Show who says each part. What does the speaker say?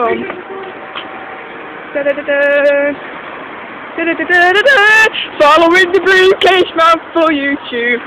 Speaker 1: Da -da -da -da. Da -da -da -da -da. Following the briefcase map for YouTube.